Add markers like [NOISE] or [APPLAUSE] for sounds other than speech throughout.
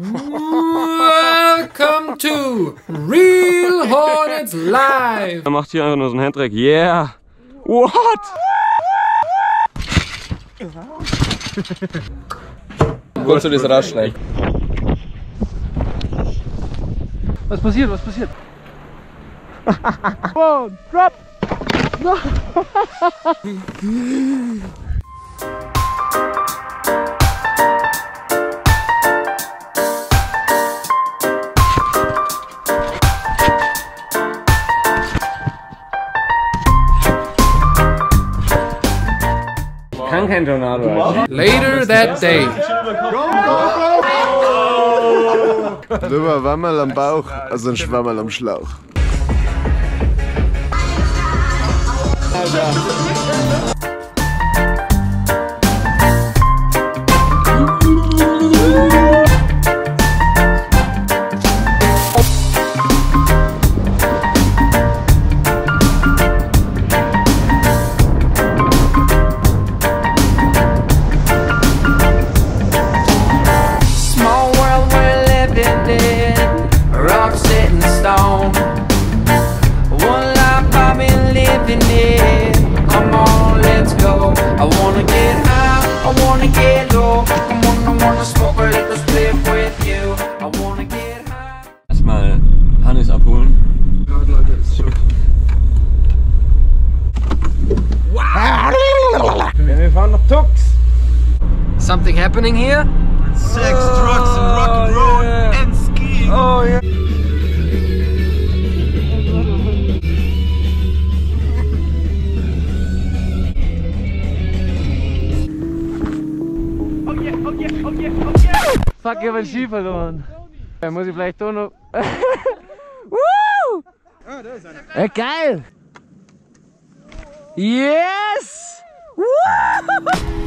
Welcome to Real Hornets Live! Er macht hier einfach nur so einen Handtrack. Yeah! What? Wolltest du das rausschneiden? Was passiert? Was passiert? [LAUGHS] [LAUGHS] Kann kein Tornado. Later that day. Lieber Wammerl am Bauch, also ein Schwammerl am Schlauch. Tux. Something happening here? Sex, oh, Drugs and Rock'n'Roll and Skiing. Oh ja. Fuck, ich hab einen Ski verloren. Da muss ich vielleicht doch noch. [LAUGHS] Woo! Ah, ja, geil! Yes! Woo! [LAUGHS]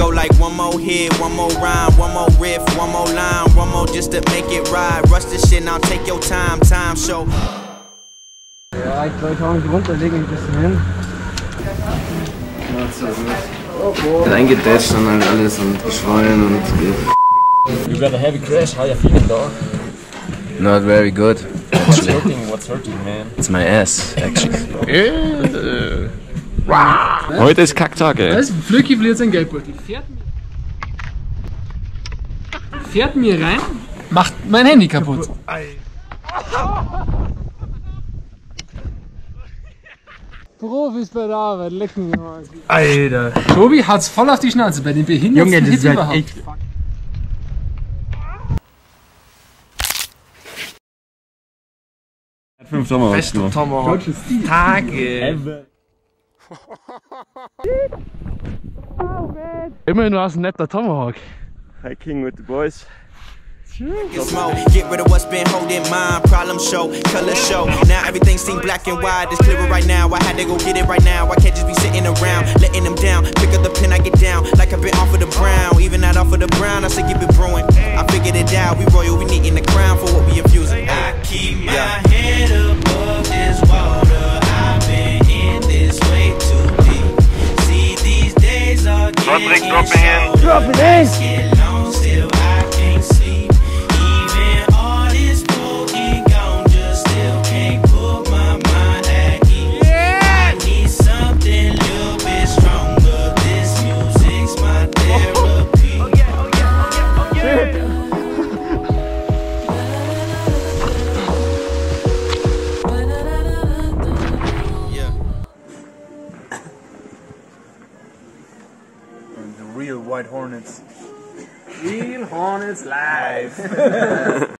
go like one more hit, one more rhyme, one more riff, one more line, one more just to make it ride. Rush this shit now, take your time, time show. Ja, ich wollte auch nicht runterlegen, ein bisschen hin. Reingedasht und halt alles und geschwollen und. You got a heavy crash. How you feeling, dog? Not very good. What's hurting? What's hurting, man? It's my ass, actually. [LAUGHS] Heute ist Kacktag, ey. Was? Flöcki verliert sein Geldbeutel. Fährt mir. Fährt mir rein, macht mein Handy kaputt. Profis bei der Arbeit, lecken wir mal. Alter. Tobi hat's voll auf die Schnauze bei den behindertsten Junge, das Hit ist halt überhaupt. echt- Fünf Sommer Beste Tomahawk. Tage. Immerhin war es ein netter Tomahawk. Hiking with the boys. Get smoke, get rid of what's been holding mine. Problem show, color show. Now everything seem black and white. It's clearer right now. I had to go get it right now. I can't just be sitting around, letting them down. Pick up the pen, I get down. Like I've been off of the brown. Even not off of the brown, I say keep it brewing. I figured it out. We royal, we needing the crown for what we infusing. I keep my head above this water. Providência. White Hornets. Real Hornets Life. [LAUGHS]